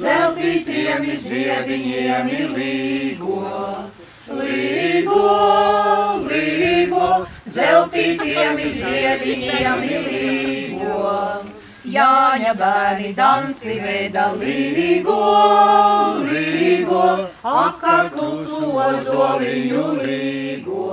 zeltītiem izviediņiem līgo. Līgo, līgo, zeltītiem izviediņiem līgo. Jāņa bērni danci veda līgo, līgo, akaklu to zoliņu līgo.